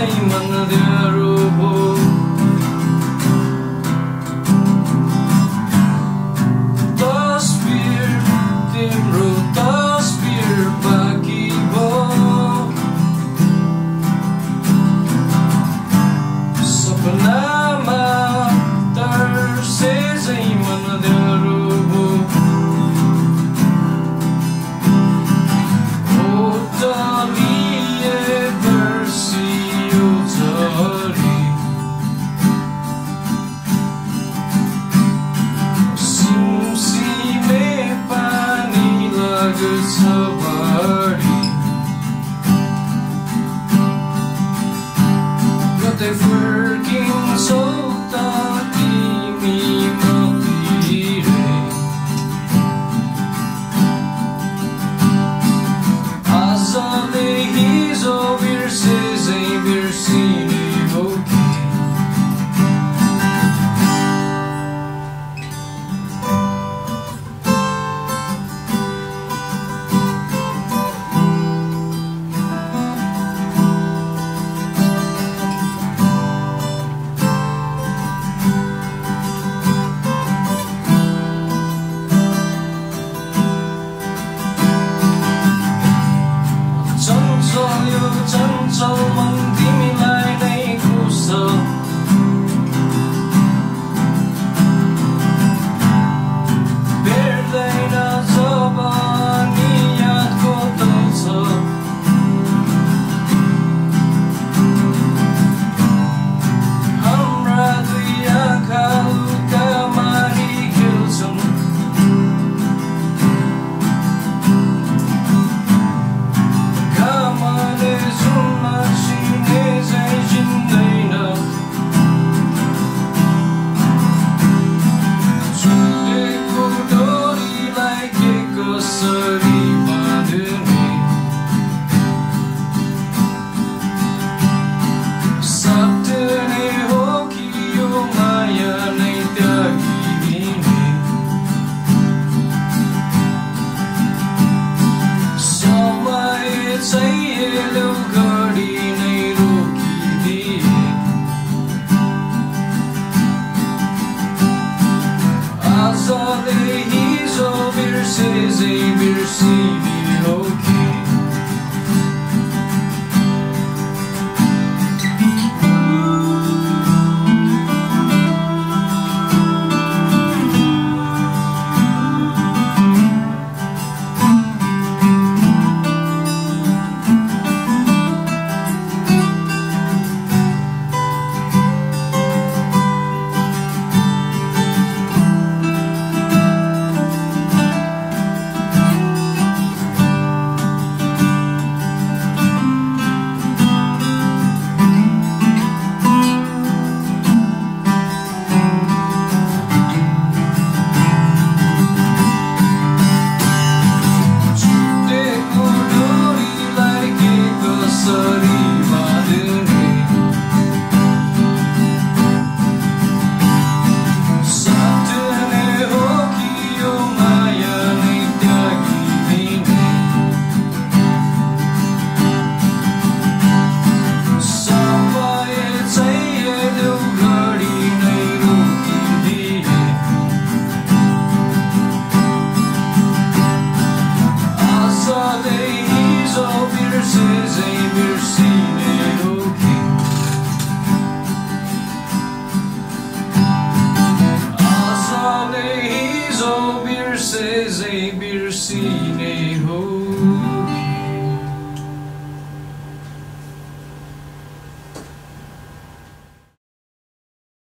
Simon, the Arubo. They were. sărima de mii Saptele ochii eu mai înaintea inimii Sau mai e țăi ele o gărinei rochii de Azale inimii so bitter, say, see.